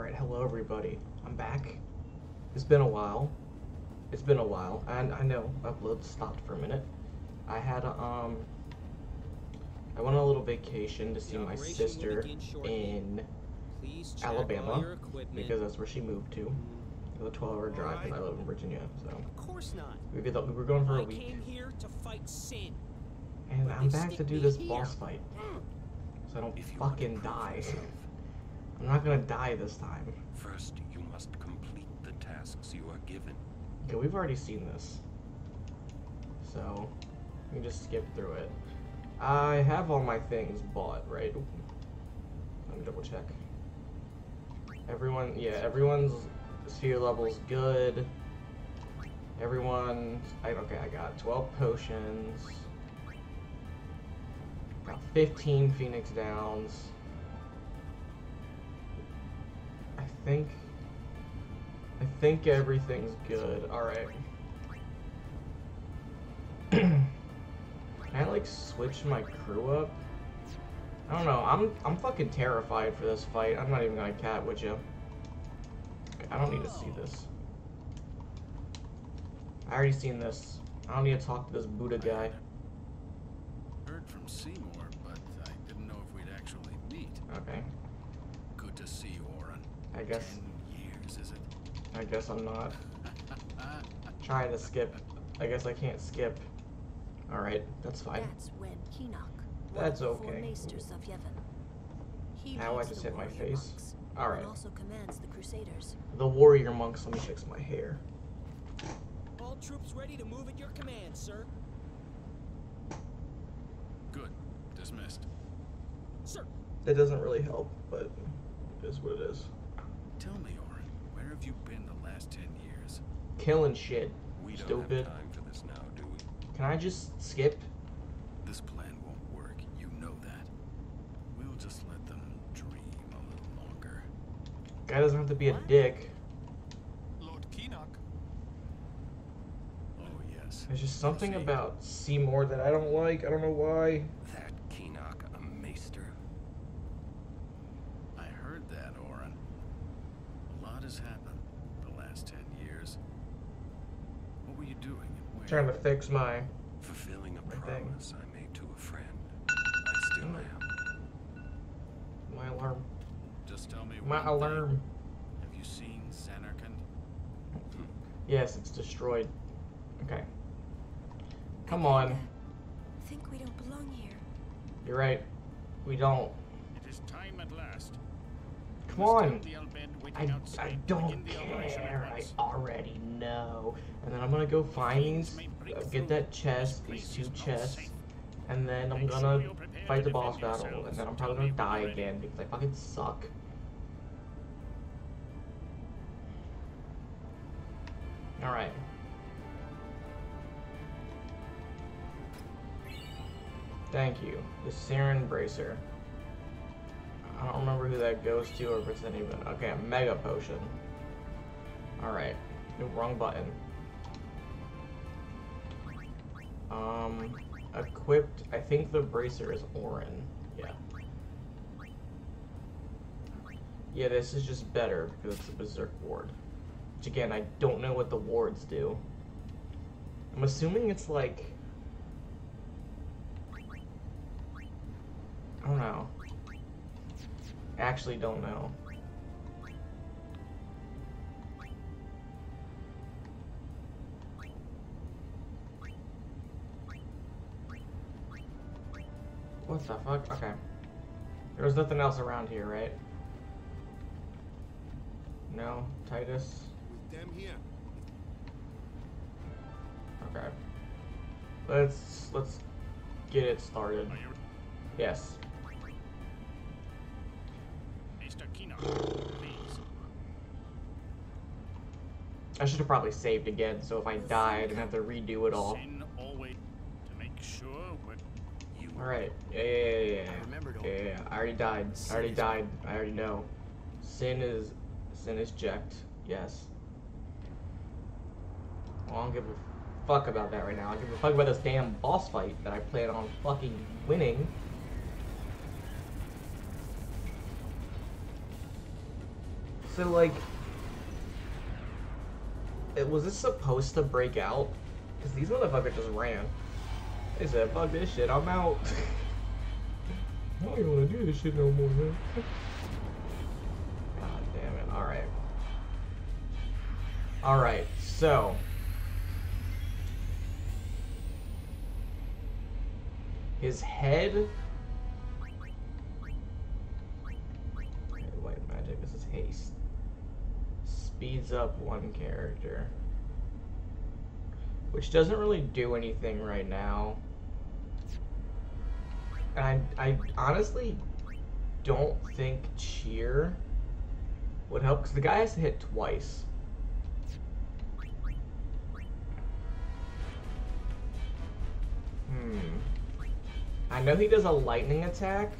Alright, hello everybody. I'm back. It's been a while. It's been a while. And I know, upload stopped for a minute. I had a, um... I went on a little vacation to see my sister in Alabama. Because that's where she moved to. It was a 12 hour drive because I live in Virginia, so... Of course not. We, we were going for a I week. came here to fight sin. And I'm back to do this boss fight. So I don't If you want to fucking die. I'm not gonna die this time. First, you must complete the tasks you are given. Okay, we've already seen this. So, we can just skip through it. I have all my things bought, right? Let me double check. Everyone, yeah, everyone's sphere level's good. Everyone, I, okay, I got 12 potions. Got 15 Phoenix Downs. I think I think everything's good. Alright. Can I like switch my crew up? I don't know. I'm I'm fucking terrified for this fight. I'm not even gonna cat with you. I don't need to see this. I already seen this. I don't need to talk to this Buddha guy. Heard from Seymour, but I didn't know if we'd actually meet. Okay. Good to see you, Auron. I guess years, is it? I guess I'm not trying to skip. I guess I can't skip. Alright, that's fine. That's Red Kinoc. That's one of the four okay. maesters of Yevon. He Ow, I leads just hit my face. Alright. And also commands the Crusaders. The warrior monks, let me fix my hair. All troops ready to move at your command, sir. Good. Dismissed. Sir, That doesn't really help, but it is what it is. Tell me, Auron, where have you been the last ten years? Killing shit. We don't Stupid. have time for this now, do we? Can I just skip? This plan won't work. You know that. We'll just let them dream a little longer. Guy doesn't have to be a dick. Lord Kinoc. Oh yes. There's just something about Seymour that I don't like. I don't know why. That Kinoc, a maester. I heard that, Auron. A lot has happened the last ten years. What were you doing and where? Trying to fix my. Fulfilling a My thing. promise I made to a friend. I still hmm. am. My alarm. Just tell me My one thing. alarm. Have you seen Zanarkand? Hmm. Yes, it's destroyed. Okay. Come on. I think we don't belong here. You're right. We don't. It is time at last. Come on. The Al Bhed waiting I, I don't begin the operation at care. I already know. And then I'm gonna go find these, uh, get that chest, these two chests, and then I'm gonna fight the boss battle, and then I'm probably gonna die again because I fucking suck. Alright. Thank you. The Siren Bracer. I don't remember who that goes to or if it's anyone. Okay, Mega Potion. Alright. Wrong button. Um, equipped. I think the bracer is Auron. Yeah. Yeah, this is just better because it's a Berserk ward. Which again, I don't know what the wards do. I'm assuming it's like. I don't know. I actually don't know. What the fuck? Okay. There was nothing else around here, right? No? Tidus? With them here, Okay. Let's let's get it started. Yes. I should have probably saved again, so if I die, I didn't have to redo it all. Sin always to make sure we're You Alright. Yeah, yeah, yeah, yeah, yeah. I. Yeah. I already died. I already died. I already know. Sin is sin is checked. Yes. Well, I don't give a fuck about that right now. I give a fuck about this damn boss fight that I plan on fucking winning. So like, it, was this supposed to break out? Because these motherfuckers just ran. They said, "Fuck this shit, I'm out." I don't even want to do this shit no more, man. God damn it! All right. All right. So. His head. Speeds up one character. Which doesn't really do anything right now. And I, I honestly don't think cheer would help because the guy has to hit twice. Hmm. I know he does a lightning attack.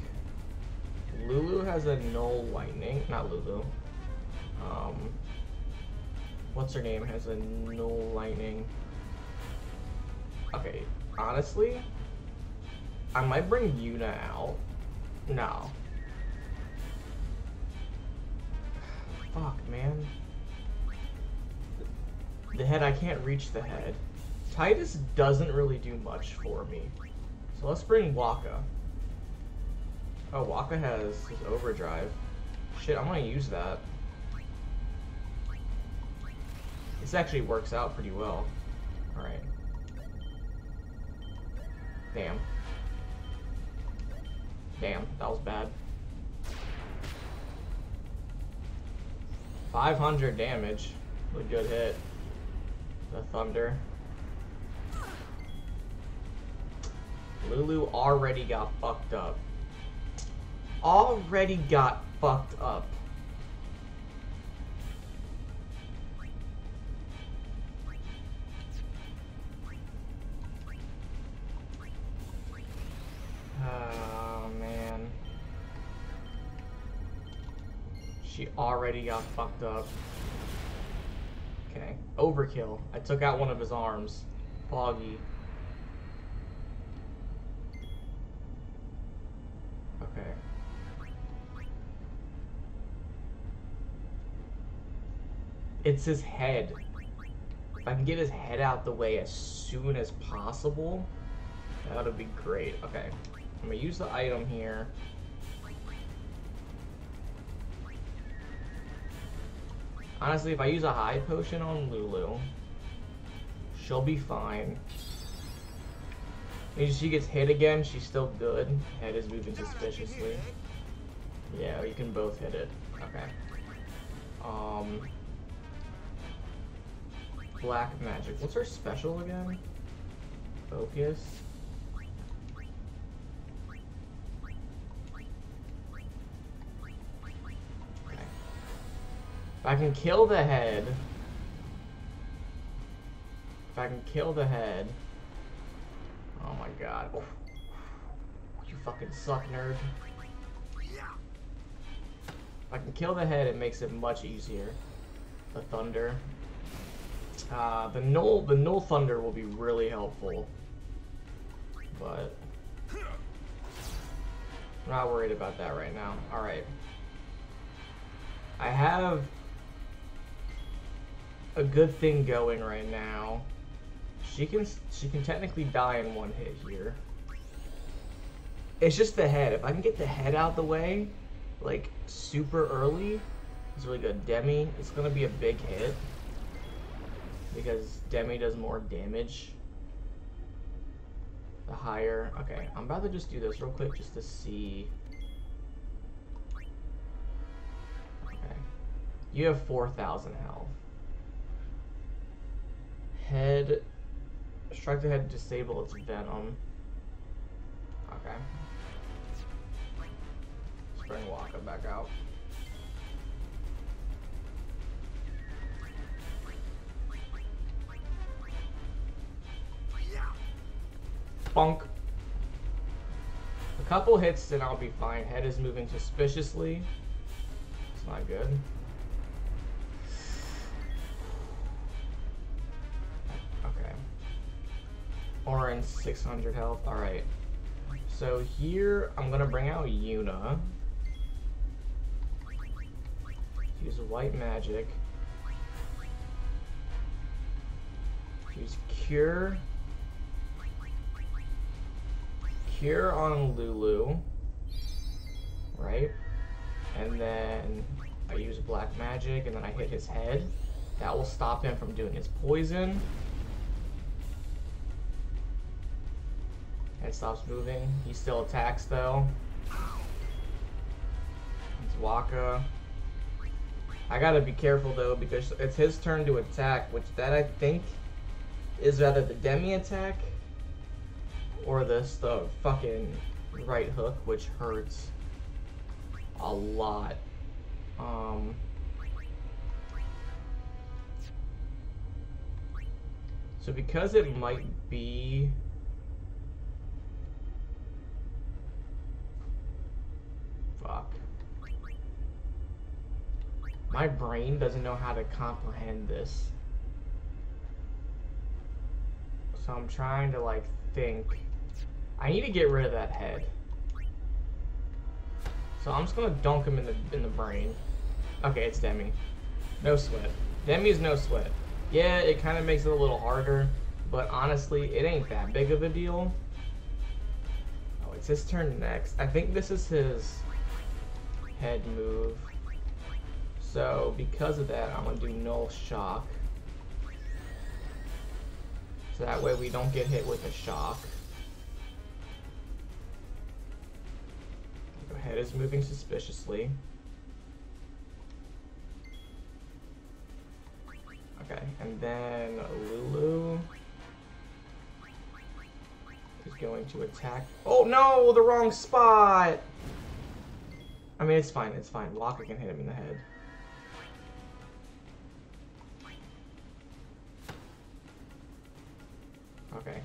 Lulu has a null lightning. Not Lulu. Um. What's her name? Has a no lightning. Okay, honestly, I might bring Yuna out. No. Fuck, man. The head, I can't reach the head. Tidus doesn't really do much for me. So let's bring Wakka. Oh, Wakka has his overdrive. Shit, I'm gonna use that. This actually works out pretty well. Alright. Damn. Damn, that was bad. 500 damage. A good hit. The thunder. Lulu already got fucked up. Already got fucked up. Already got fucked up. Okay. Overkill. I took out one of his arms. Foggy. Okay. It's his head. If I can get his head out the way as soon as possible, that would be great. Okay. I'm gonna use the item here. Honestly, if I use a hide potion on Lulu, she'll be fine. If she gets hit again, she's still good. Head is moving suspiciously. Yeah, you can both hit it. Okay. Um. Black magic. What's her special again? Focus. If I can kill the head. If I can kill the head. Oh my god. You fucking suck, nerd. If I can kill the head, it makes it much easier. The thunder. Uh, the null, the null thunder will be really helpful. But I'm not worried about that right now. All right. I have a good thing going right now. She can she can technically die in one hit here. It's just the head. If I can get the head out the way, like super early, it's really good. Demi, it's gonna be a big hit because Demi does more damage. The higher. Okay, I'm about to just do this real quick just to see. Okay, you have four thousand health. Head Strike the head to disable its venom. Okay. Let's bring Waka back out. Bunk. A couple hits and I'll be fine. Head is moving suspiciously. It's not good. Orange, 600 health. Alright. So here, I'm gonna bring out Yuna. Use white magic. Use cure. Cure on Lulu. Right? And then I use black magic and then I hit his head. That will stop him from doing his poison. Head stops moving. He still attacks though. It's Wakka. I gotta be careful though because it's his turn to attack, which that I think is either the demi attack or this the fucking right hook, which hurts a lot. Um, so because it might be fuck. My brain doesn't know how to comprehend this. So I'm trying to like think. I need to get rid of that head. So I'm just gonna dunk him in the in the brain. Okay, it's Demi. No sweat. Demi is no sweat. Yeah, it kind of makes it a little harder, but honestly, it ain't that big of a deal. Oh, it's his turn next. I think this is his head move. So because of that, I'm gonna do null shock. So that way we don't get hit with a shock. Your head is moving suspiciously. Okay, and then Lulu is going to attack. Oh no, the wrong spot! I mean, it's fine, it's fine. Wakka can hit him in the head. Okay.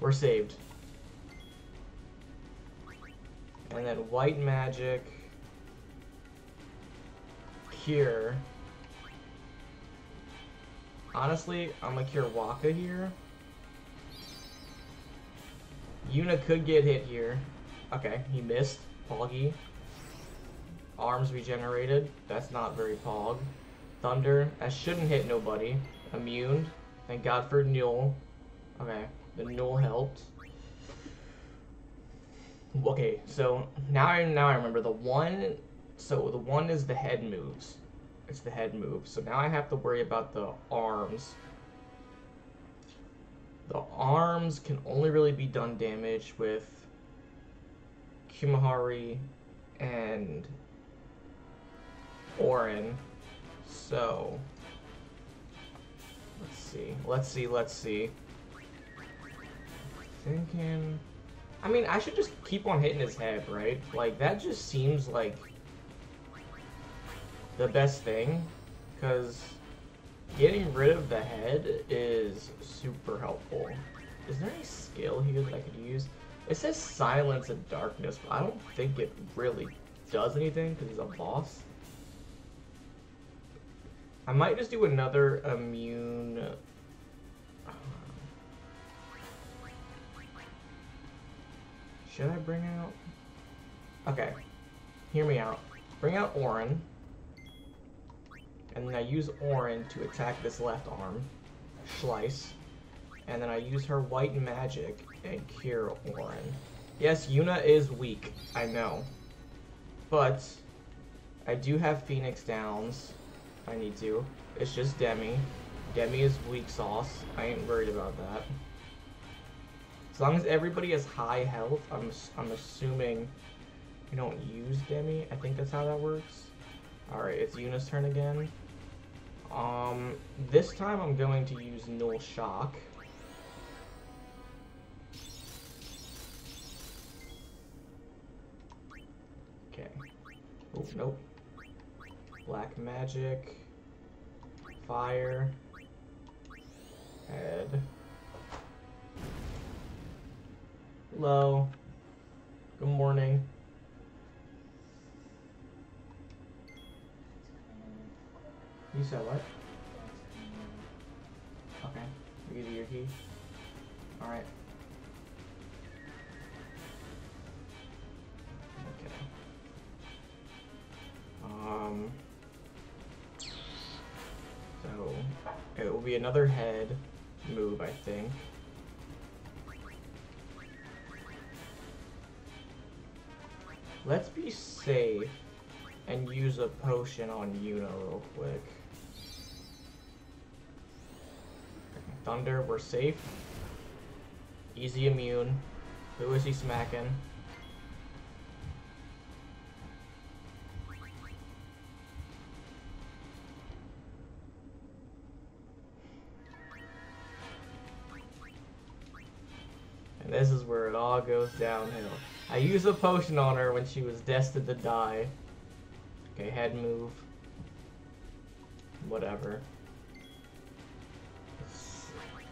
We're saved. And then white magic. Cure. Honestly, I'm gonna cure Wakka here. Yuna could get hit here. Okay, he missed. Poggy. Arms regenerated. That's not very pog. Thunder. That shouldn't hit nobody. Immune. Thank God for Null. Okay, the Null helped. Okay, so now I now I remember the one. So the one is the head moves. It's the head move. So now I have to worry about the arms. The arms can only really be done damage with Kimahri and Auron. So let's see. Let's see. Let's see. Thinking. I mean, I should just keep on hitting his head, right? Like that just seems like the best thing, because getting rid of the head is super helpful. Is there any skill here that I could use? It says silence and darkness, but I don't think it really does anything because he's a boss. I might just do another immune. Should I bring out? Okay, hear me out. Bring out Auron. And then I use Auron to attack this left arm. Slice. And then I use her white magic and cure Auron. Yes, Yuna is weak, I know. But I do have Phoenix Downs I need to. It's just Demi. Demi is weak sauce. I ain't worried about that. As long as everybody has high health, I'm, I'm assuming you don't use Demi. I think that's how that works. Alright, it's Yuna's turn again. Um, this time I'm going to use Null Shock. Okay. Oh, nope. Black Magic. Fire. Head. Hello. Good morning. You said what? Okay. We give you your key. Alright. Okay. Um So, It will be another head move, I think. Let's be safe and use a potion on Yuna real quick. Thunder, we're safe. Easy immune. Who is he smacking? And this is where it all goes downhill. I used a potion on her when she was destined to die. Okay, head move. Whatever.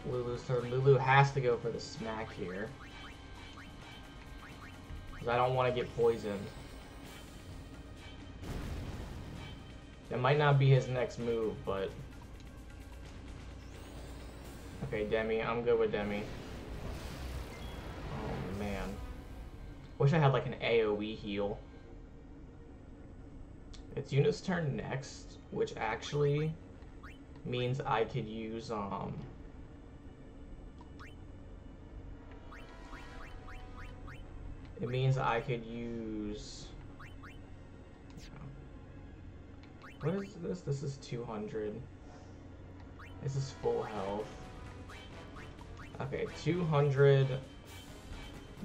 Lulu's turn. Lulu has to go for the smack here. Because I don't want to get poisoned. That might not be his next move, but... Okay, Demi. I'm good with Demi. Wish I had, like, an AoE heal. It's Yuna's turn next, which actually means I could use, um... It means I could use... What is this? This is 200. This is full health. Okay, 200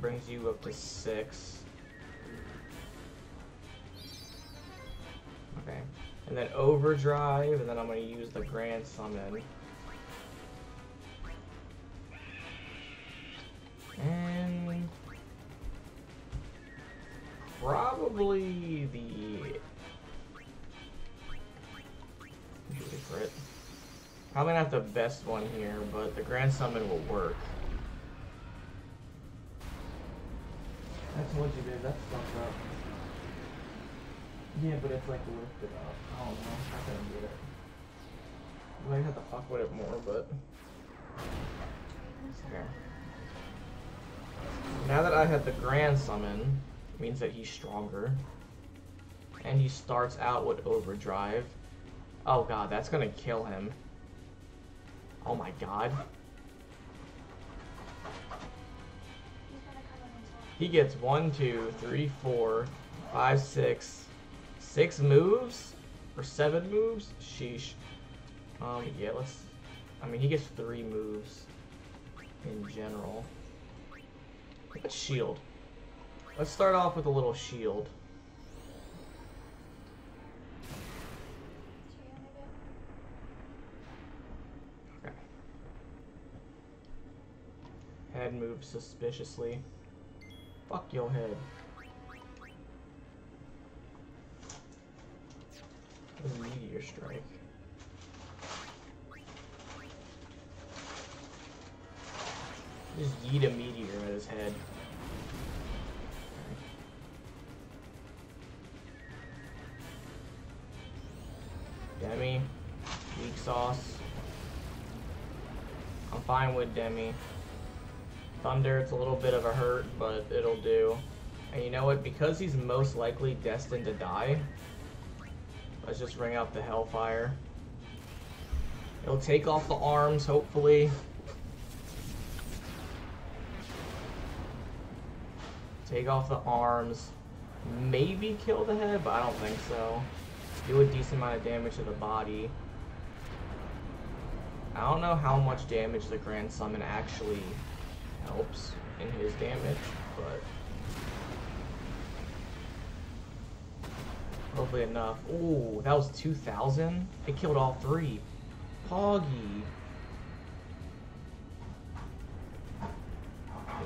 brings you up to 6. Okay. And then overdrive, and then I'm going to use the grand summon. And probably the. Probably not the best one here, but the grand summon will work. That's what you did. That's fucked up. Yeah, but it's like lifted up. I don't know. I couldn't get it. I might have to fuck with it more, but. Okay. Now that I have the Grand Summon, means that he's stronger. And he starts out with Overdrive. Oh god, that's gonna kill him. Oh my god. He gets one, two, three, four, five, six, six moves or seven moves. Sheesh. Um, yeah, let's. I mean, he gets three moves in general. Let's shield. Let's start off with a little shield. Okay. Head moves suspiciously. Fuck your head. Meteor strike. Just yeet a meteor at his head. Demi, weak sauce. I'm fine with Demi. Thunder, it's a little bit of a hurt, but it'll do. And you know what? Because he's most likely destined to die, let's just ring out the Hellfire. It'll take off the arms, hopefully. Take off the arms. Maybe kill the head, but I don't think so. Do a decent amount of damage to the body. I don't know how much damage the Grand Summon actually helps in his damage, but hopefully enough. Ooh, that was 2,000? It killed all three. Poggy.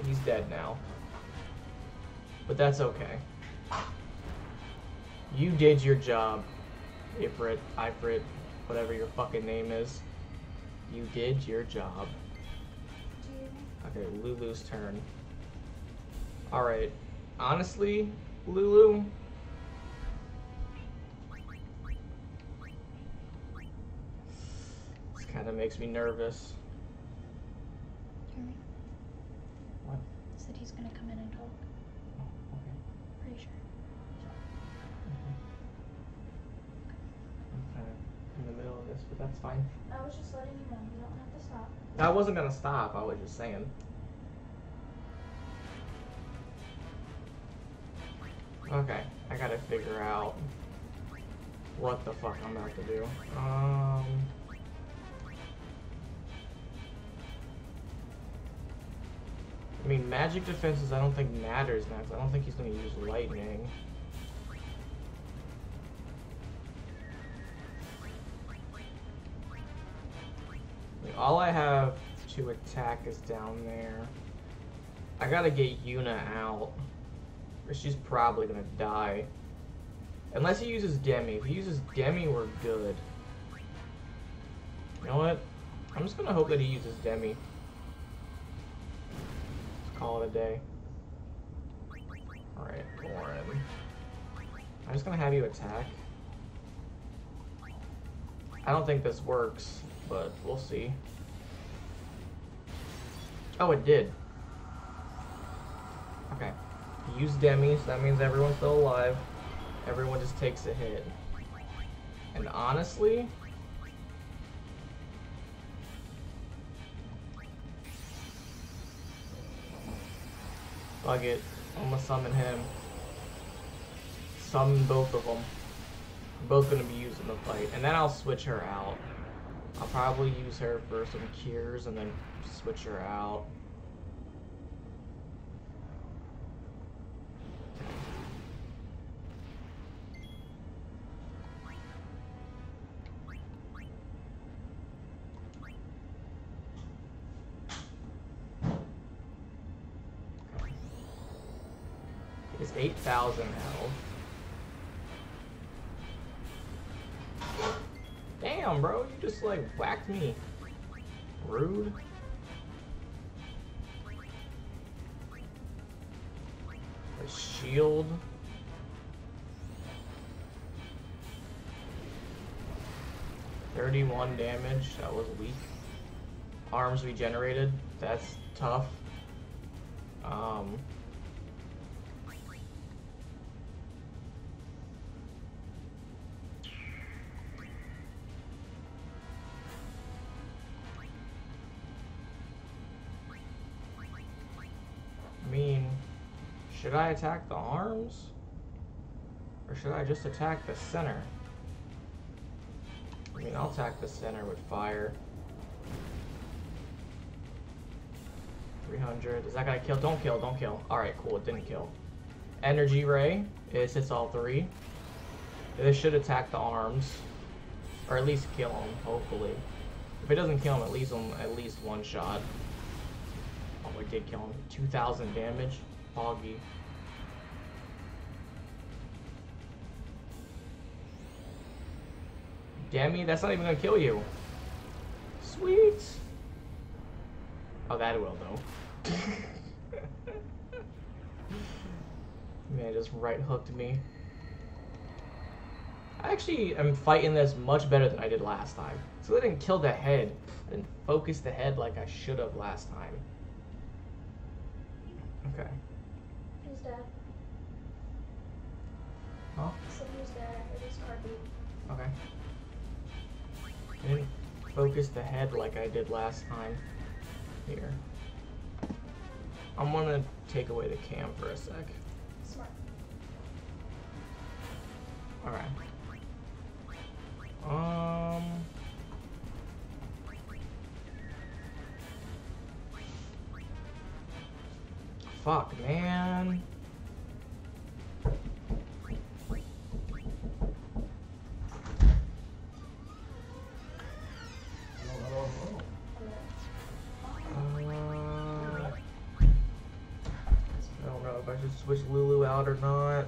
He's dead now. But that's okay. You did your job, Ifrit, Ifrit, whatever your fucking name is. You did your job. Okay, Lulu's turn. Alright. Honestly, Lulu. This kind of makes me nervous. Jeremy What? said he's gonna come in and talk. Oh, okay. Pretty sure. Okay. I'm kind of in the middle of this this, but that's fine. I was just letting you know. You don't have to stop. I wasn't gonna stop. I was just saying. Okay, I gotta figure out what the fuck I'm about to do. Um. I mean, magic defenses I don't think matters next. I don't think he's gonna use lightning. All I have to attack is down there. I gotta get Yuna out. Or she's probably gonna die. Unless he uses Demi. If he uses Demi, we're good. You know what? I'm just gonna hope that he uses Demi. Let's call it a day. Alright, Lauren. I'm just gonna have you attack. I don't think this works, but we'll see. Oh, it did. Okay. Use used Demi, so that means everyone's still alive. Everyone just takes a hit. And honestly, fuck it. I'm gonna summon him. Summon both of them. Both gonna be used in the fight. And then I'll switch her out. I'll probably use her for some cures and then switch her out. Is 8,000 health. Damn, bro, you just like whacked me. Rude. Damage. That was weak. Arms regenerated. That's tough. Um. I mean, should I attack the arms? Or should I just attack the center? I mean, I'll attack the center with fire. 300. Is that gonna kill? Don't kill, don't kill. Alright, cool, it didn't kill. Energy Ray. It hits all three. This should attack the arms. Or at least kill him, hopefully. If it doesn't kill him, at least him at least one shot. Oh, it did kill him. 2,000 damage. Foggy. Demi, that's not even gonna kill you. Sweet. Oh, that will though. Man, just right hooked me. I actually am fighting this much better than I did last time. So I didn't kill the head. I didn't focus the head like I should have last time. Okay. Who's dad? Huh? So who's dad after this car? Okay. I didn't focus the head like I did last time. Here. I'm gonna take away the cam for a sec. Smart. Alright. Um. Fuck, man. Switch Lulu out or not.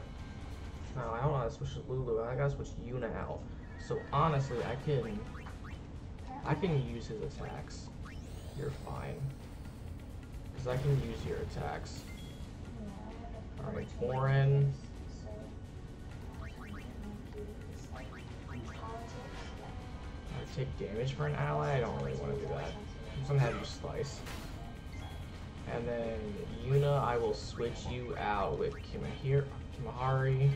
No, I don't want to switch Lulu out. I gotta switch Yuna out. So honestly, I can, I can use his attacks. You're fine, because I can use your attacks. All right, Auron. I take damage for an ally. I don't really want to do that. I'm just gonna have you slice. And then Yuna, I will switch you out with Kimahir, Kimahri.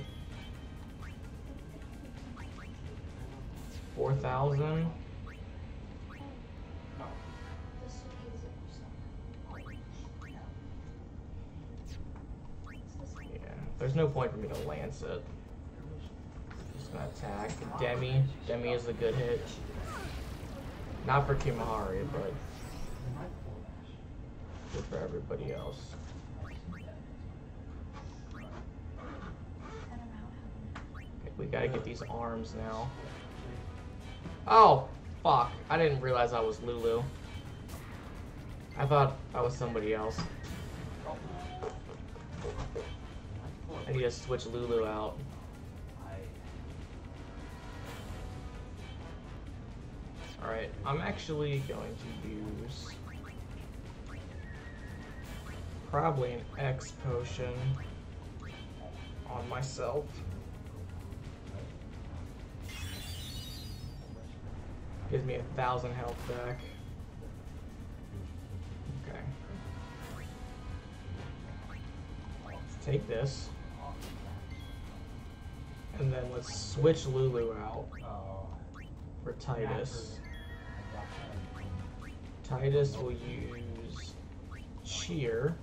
4,000. This is Yeah, there's no point for me to lance it. Just gonna attack. Demi. Demi is a good hit. Not for Kimahri, but good for everybody else. Okay, we gotta get these arms now. Oh, fuck. I didn't realize I was Lulu. I thought I was somebody else. I need to switch Lulu out. Alright, I'm actually going to use probably an X potion on myself. Gives me a thousand health back. Okay. Let's take this. And then let's switch Lulu out for Tidus. Tidus will use Cheer.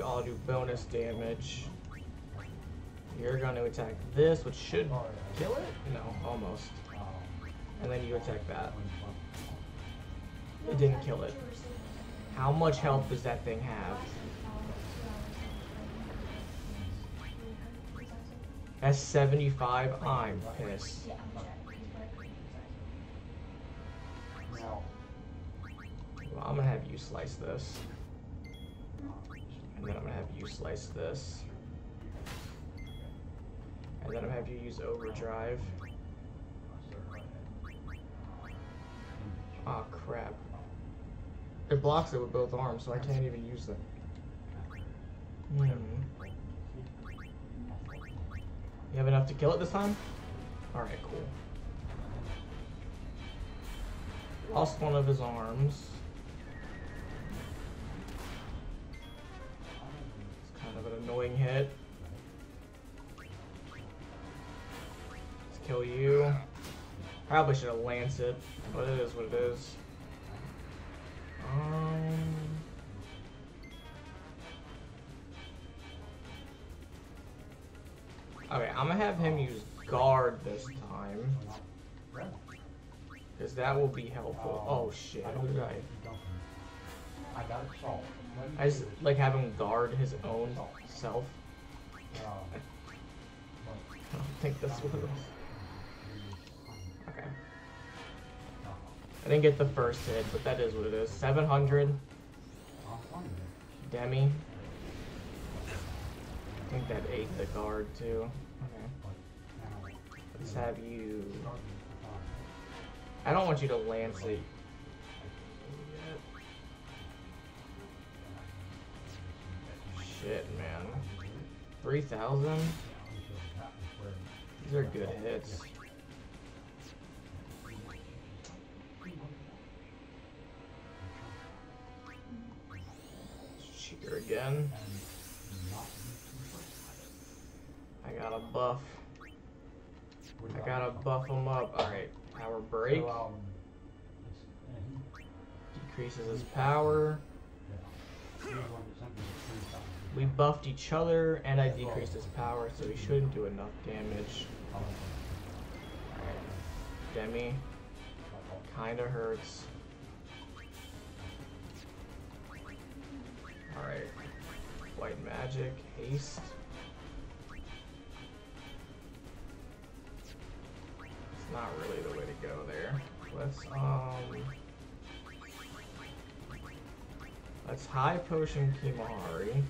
All do bonus damage. You're going to attack this, which should kill it? No, almost. And then you attack that. It didn't kill it. How much health does that thing have? That's 75. I'm pissed. I'm gonna have you slice this. And then I'm gonna have you slice this. And then I'm gonna have you use overdrive. Ah, crap. It blocks it with both arms, so I can't even use them. Hmm. You have enough to kill it this time? Alright, cool. Lost one of his arms. Annoying hit. Let's kill you. Probably should have lanced it, but it is what it is. Um. Okay, I'm gonna have him use guard this time. Because that will be helpful. Oh shit, who did I? I got it solved. I just like have him guard his own self. I don't think this will. Okay. I didn't get the first hit, but that is what it is. 700. Demi. I think that ate the guard too. Okay. Let's have you. I don't want you to lance it. Shit, man. 3,000? These are good hits. Cheer again. I got a buff. I gotta buff him up. Alright, power break. Decreases his power. We buffed each other, and I decreased his power, so he shouldn't do enough damage. Alright. Demi. Kinda hurts. Alright. White magic. Haste. It's not really the way to go there. Let's, um... Let's high potion Kimahri.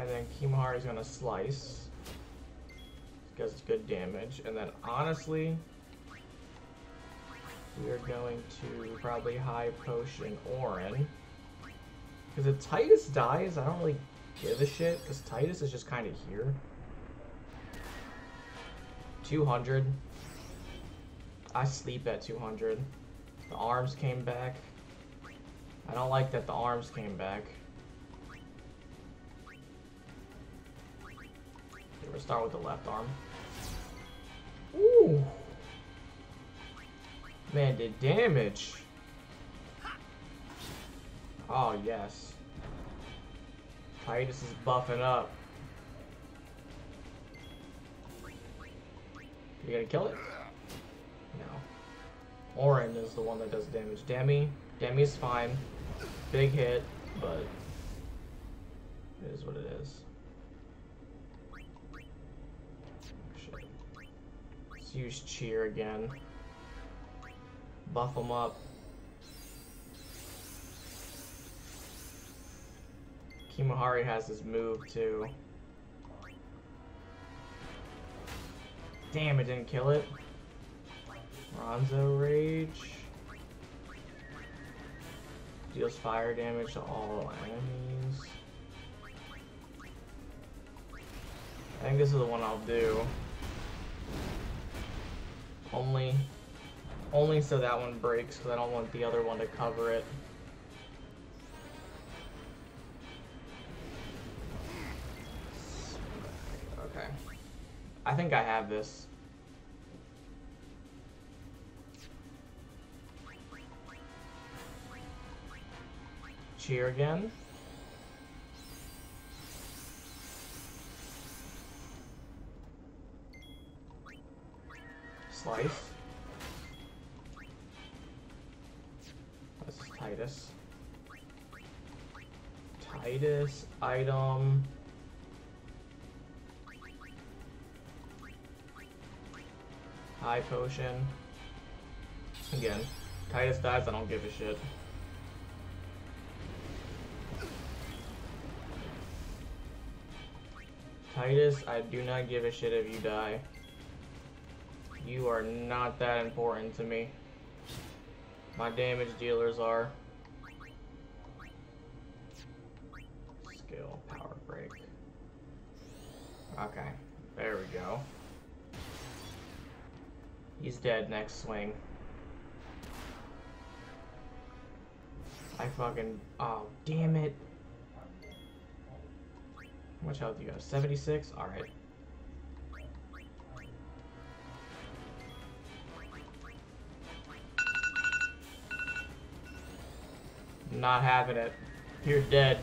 And then Kimahri's gonna slice. Because it's good damage. And then honestly, we are going to probably high potion Auron. Because if Tidus dies, I don't really give a shit. Because Tidus is just kind of here. 200. I sleep at 200. The arms came back. I don't like that the arms came back. Okay, we'll start with the left arm. Ooh. Man, did damage. Oh, yes. Tidus is buffing up. You gonna kill it? No. Auron is the one that does damage. Demi, Demi's fine. Big hit, but it is what it is. Use cheer again. Buff him up. Kimahri has his move too. Damn, it didn't kill it. Ronso Rage. Deals fire damage to all enemies. I think this is the one I'll do. Only, only so that one breaks, because I don't want the other one to cover it. Okay. I think I have this. Cheer again. Is Tidus. Tidus, item. High potion. Again, Tidus dies, I don't give a shit. Tidus, I do not give a shit if you die. You are not that important to me. My damage dealers are. Skill, power break. Okay, there we go. He's dead next swing. I fucking... Oh, damn it. How much health do you have? 76? Alright. Not having it. You're dead.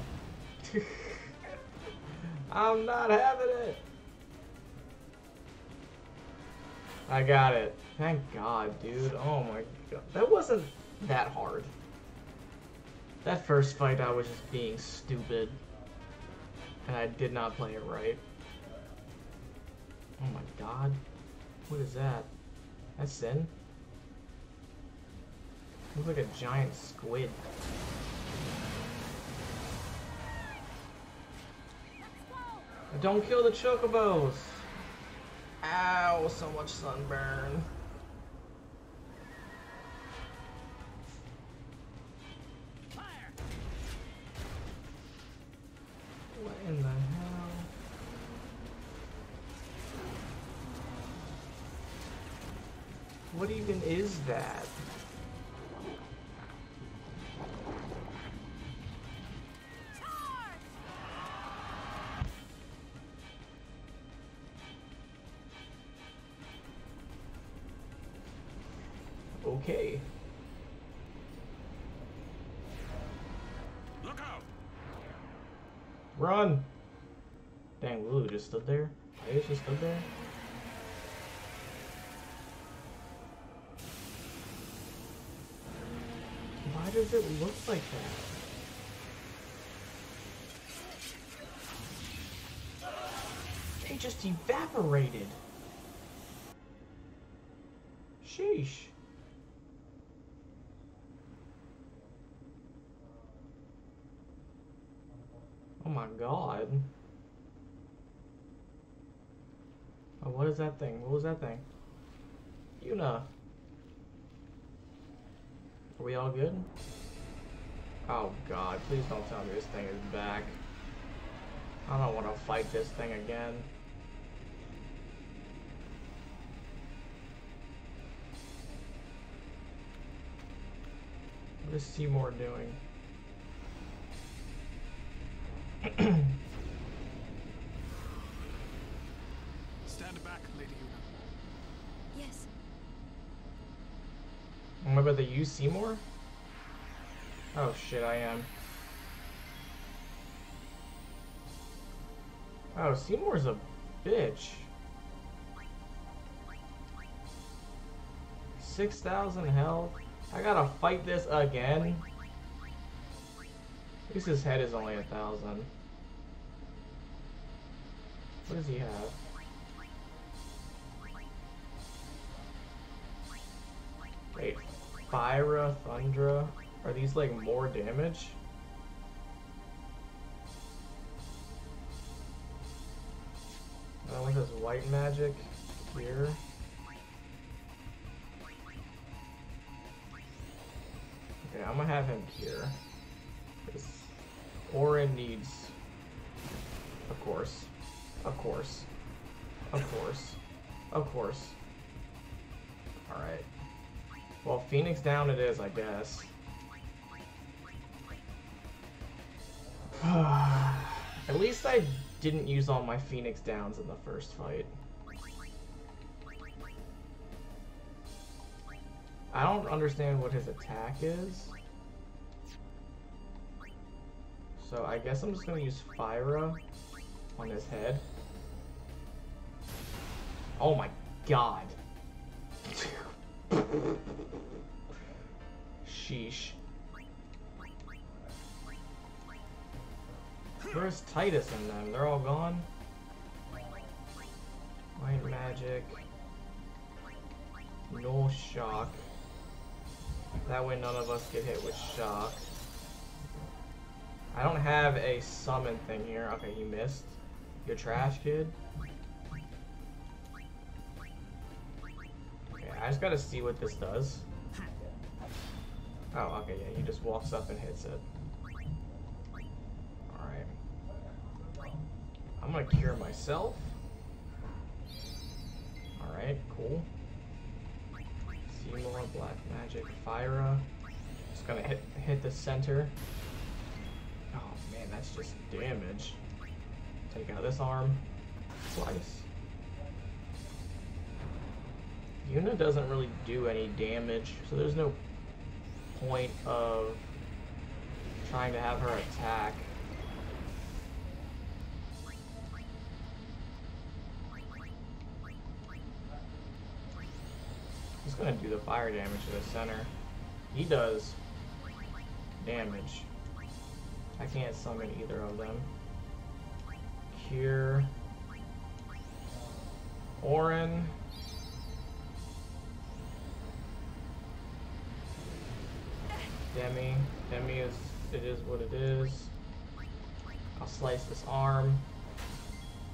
I'm not having it. I got it. Thank God, dude. Oh my god. That wasn't that hard. That first fight I was just being stupid. And I did not play it right. Oh my god. What is that? That's Sin? Looks like a giant squid. Don't kill the chocobos! Ow, so much sunburn. What in the hell? What even is that? Stood there? Tidus just stood there? Why does it look like that? They just evaporated! was that thing? What was that thing? Yuna. Are we all good? Oh god, please don't tell me this thing is back. I don't want to fight this thing again. What is Seymour doing? Am I about to use Seymour? Oh shit, I am. Oh, Seymour's a bitch. 6,000 health. I gotta fight this again. At least his head is only a thousand. What does he have? Fira, Thundra, are these like more damage? That one has white magic here. Okay, I'm gonna have him here. Because Auron needs, of course, of course, of course, of course. Alright. Well, Phoenix down it is, I guess. At least I didn't use all my Phoenix downs in the first fight. I don't understand what his attack is. So I guess I'm just gonna use Fira on his head. Oh my god. Sheesh. Where's Tidus and them? They're all gone? White magic. No shock. That way none of us get hit with shock. I don't have a summon thing here. Okay, you missed. You're trash, kid. Okay, I just gotta see what this does. Oh, okay, yeah, he just walks up and hits it. Alright. I'm gonna cure myself. Alright, cool. Seymour, Black Magic, Fira. Just gonna hit hit the center. Oh man, that's just damage. Take out this arm. Slice. Yuna doesn't really do any damage, so there's no point of trying to have her attack. He's gonna do the fire damage to the center. He does damage. I can't summon either of them. Cure. Auron. Demi. Demi is, it is what it is. I'll slice this arm.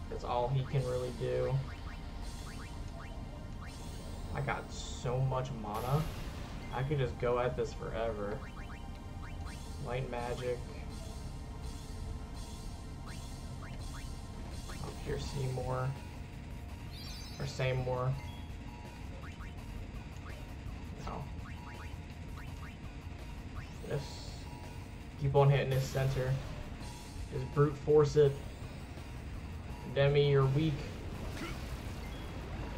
That's all he can really do. I got so much mana. I could just go at this forever. Light magic. I'll cure Seymour. Or Seymour. Keep on hitting his center. Just brute force it. Demi, you're weak.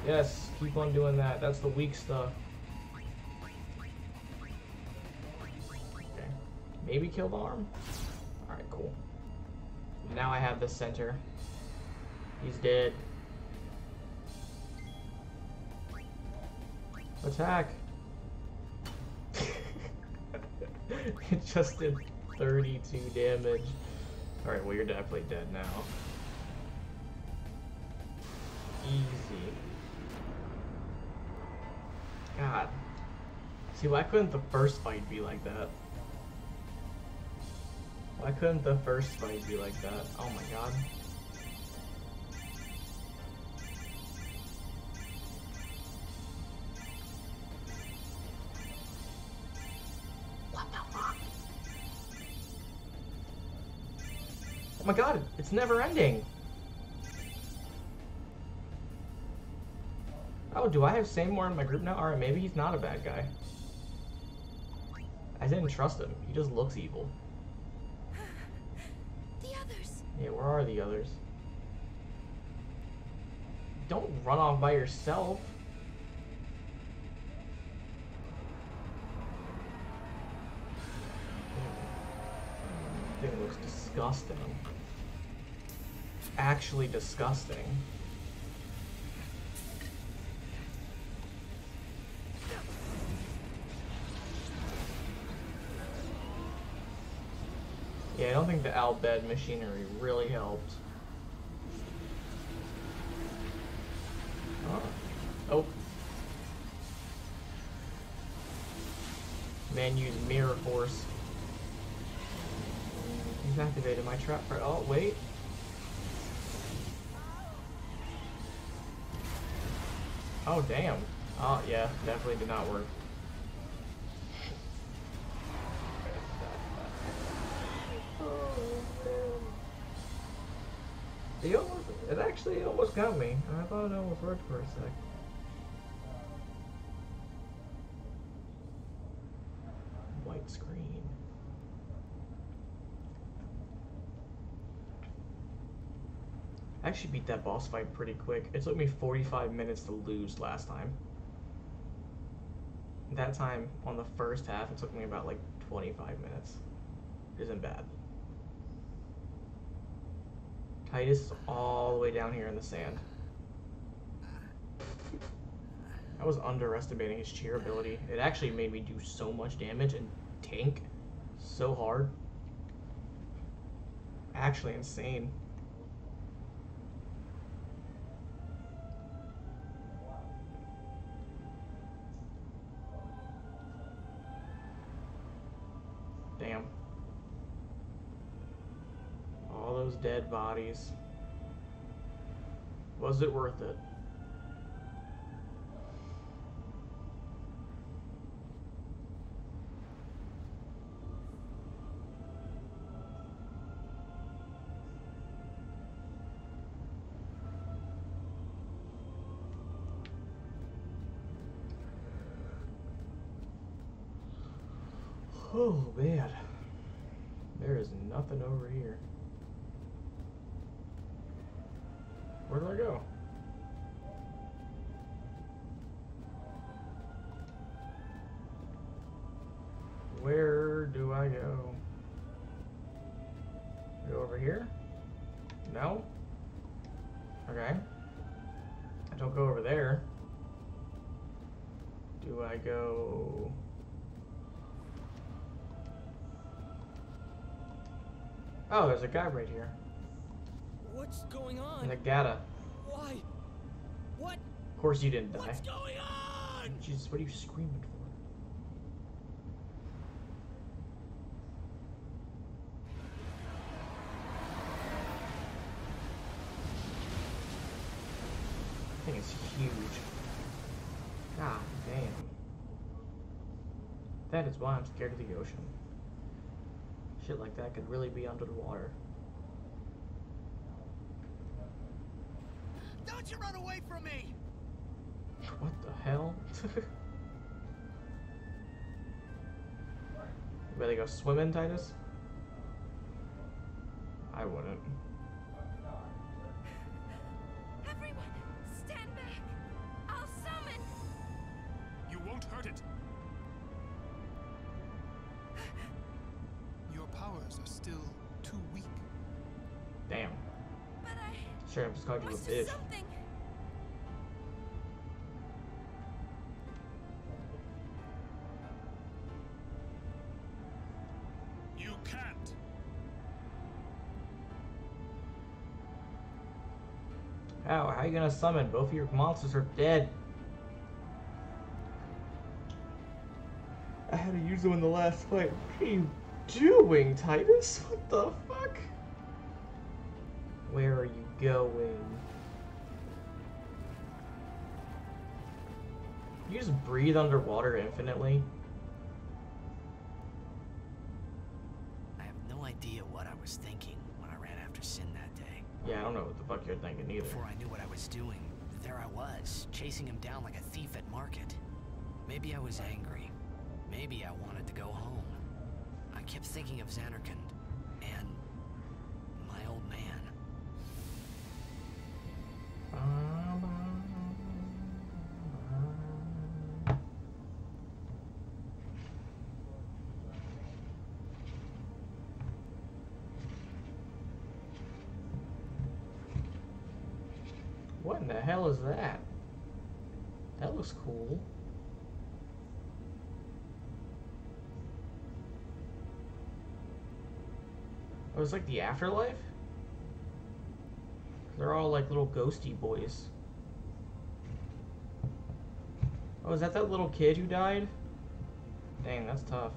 Yes, keep on doing that. That's the weak stuff. Okay. Maybe kill the arm? Alright, cool. Now I have the center. He's dead. Attack! it just did 32 damage. Alright, well you're definitely dead now. Easy. God. See, why couldn't the first fight be like that? Why couldn't the first fight be like that? Oh my god. My god, it's never ending. Oh, do I have Seymour in my group now? Alright, maybe he's not a bad guy. I didn't trust him. He just looks evil. The others. Yeah, where are the others? Don't run off by yourself. Thing looks disgusting. Actually disgusting. Yeah, I don't think the Al Bhed machinery really helped. Oh. oh. Man used mirror force. He's activated my trap for oh wait. Oh damn. Oh yeah, definitely did not work. He almost, it actually almost got me. I thought it almost worked for a sec. I actually beat that boss fight pretty quick. It took me 45 minutes to lose last time. That time, on the first half, it took me about like 25 minutes. Isn't bad. Tidus is all the way down here in the sand. I was underestimating his cheer ability. It actually made me do so much damage and tank so hard. Actually insane. Bodies. Was it worth it? Over here? No? Okay. I don't go over there. Do I go... Oh, there's a guy right here. What's going on? Nagata. Why? What? Of course you didn't die. What's going on? Jesus, what are you screaming for? I think it's huge. God damn. That is why I'm scared of the ocean. Shit like that could really be under the water. Don't you run away from me! What the hell? you better go swimming, Tidus? I wouldn't. How? How are you gonna summon? Both of your monsters are dead. I had to use them in the last fight. What are you doing, Tidus? What the fuck? Where are you going? You just breathe underwater infinitely? Yeah, I don't know what the fuck you're thinking either. Before I knew what I was doing, there I was, chasing him down like a thief at market. Maybe I was angry. Maybe I wanted to go home. I kept thinking of Zanarkand is that? That looks cool. Oh, it's like the afterlife? They're all like little ghosty boys. Oh, is that that little kid who died? Dang, that's tough.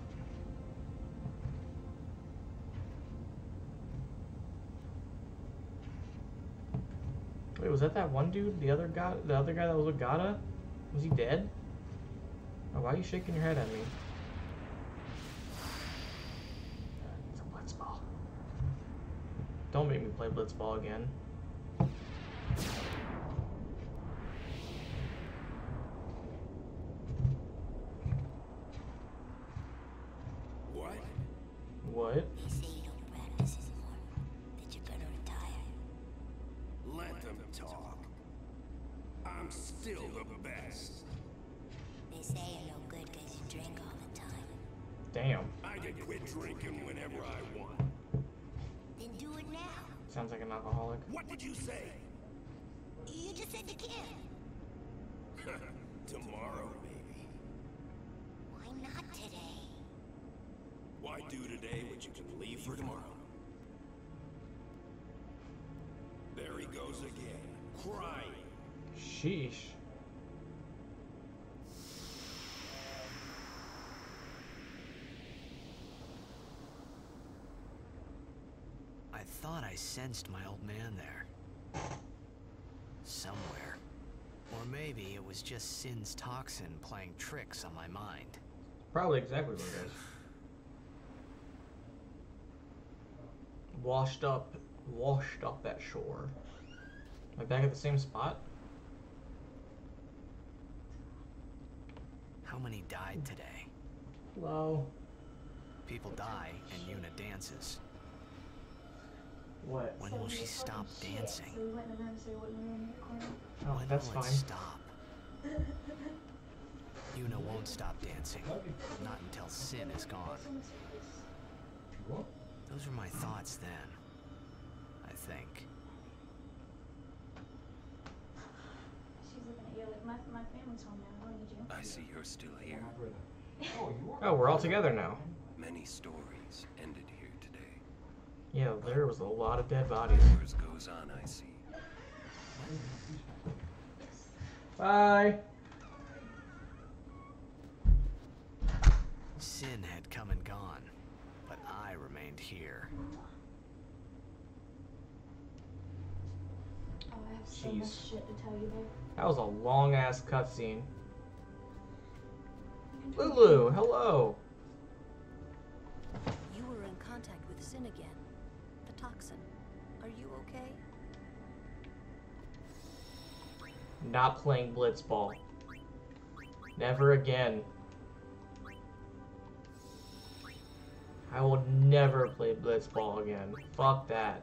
Wait, was that that one dude? The other guy? The other guy that was with Gatta? Was he dead? Oh, why are you shaking your head at me? It's a blitzball. Don't make me play blitzball again. Sensed my old man there. Somewhere. Or maybe it was just Sin's toxin playing tricks on my mind. Probably exactly what it is. Washed up, washed up at shore. Am I back at the same spot? How many died today? Hello. People die and Yuna dances. What? When will she stop dancing? So we went in there and said, "What we in the corner?" Oh, when that's will fine. it stop? Yuna won't stop dancing. Not until Sin is gone. Those were my thoughts then. I think. She's looking at you like, my, my family's home now. I don't need you. I see you're still here. Oh, you are. Oh, we're all together now. Many stories ended here today. Yeah, there was a lot of dead bodies. Yours goes on, I see. Bye. Sin had come and gone, but I remained here. Oh, I have so much shit to tell you, babe. That was a long ass cutscene. Lulu, hello. You were in contact with Sin again. Toxin. Are you okay? Not playing blitzball. Never again. I will never play blitzball again. Fuck that.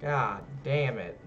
God damn it.